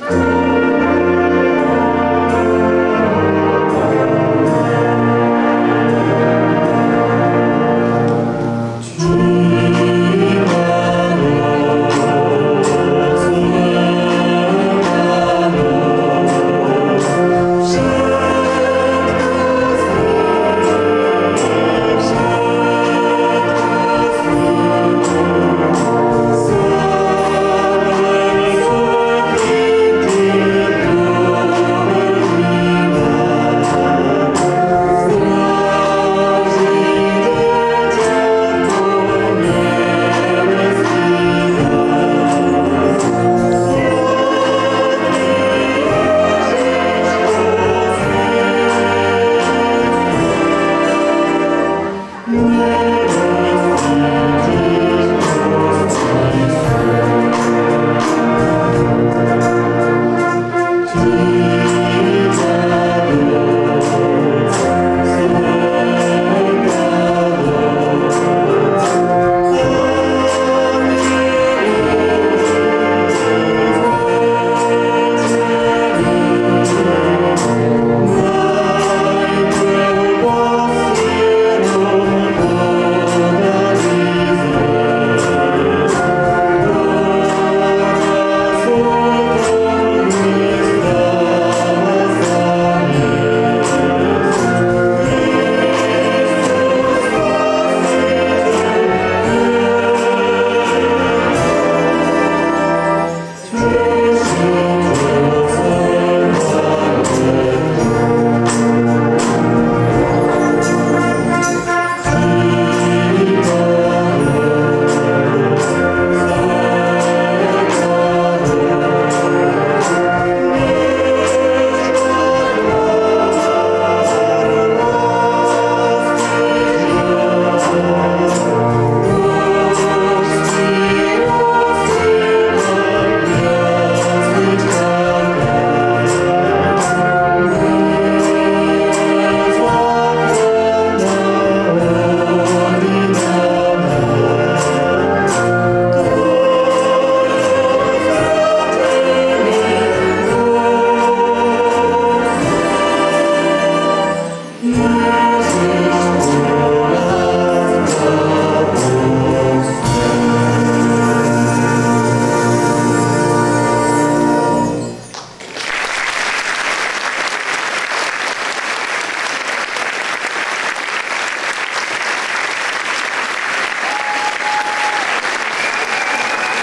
Bye.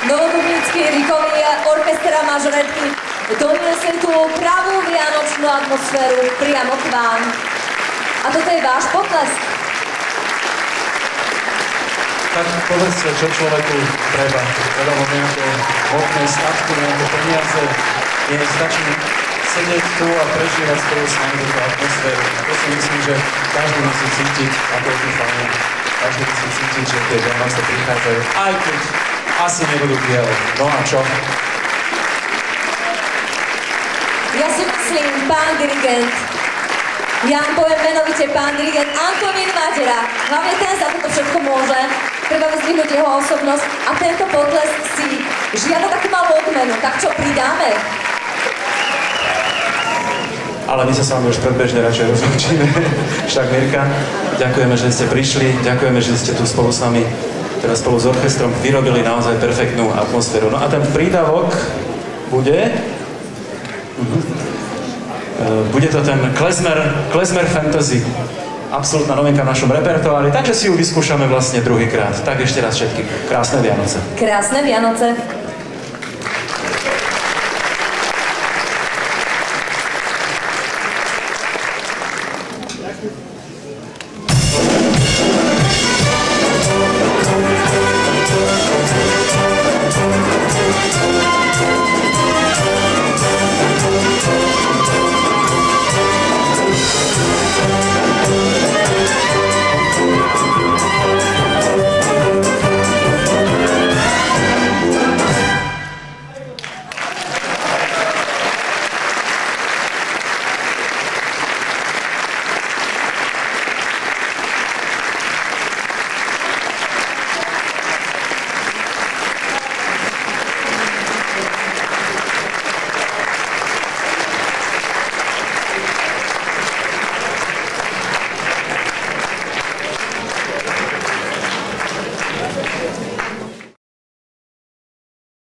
Novodobnícky Rikový orchestra mažoretky doniesli tú pravú vianočnú atmosféru priamo k vám. A toto je váš potlesk. Tak povedzte, čo človeku treba. Treba mu nejaké hmotné statky, nejaké peniaze. Nie stačí sedieť tu a prežívať spolu s nami túto atmosféru. To si myslím, že každý musí cítiť, ako je tu fajn. Každý musí cítiť, že tie Vianoce prichádzajú, aj keď asi nebudú biele. No a čo? Ja si myslím, pán dirigent, ja poviem menovite pán dirigent Antonín Matera, hlavne ten za toto všetko môže, treba vyzdvihnúť jeho osobnosť a tento potlesk si žiada takú malú odmenu, tak čo pridáme? Ale my sa s vami už predbežne radšej rozlúčime. Však Mirka, ďakujeme, že ste prišli, ďakujeme, že ste tu spolu s nami, teda spolu s orchestrom vyrobili naozaj perfektnú atmosféru. No a ten prídavok bude... Mhm. E, Bude to ten klezmer, klezmer fantasy. Absolutná novinka v našom repertoári, takže si ju vyskúšame vlastne druhýkrát. Tak ešte raz všetkým. Krásne Vianoce. Krásne Vianoce.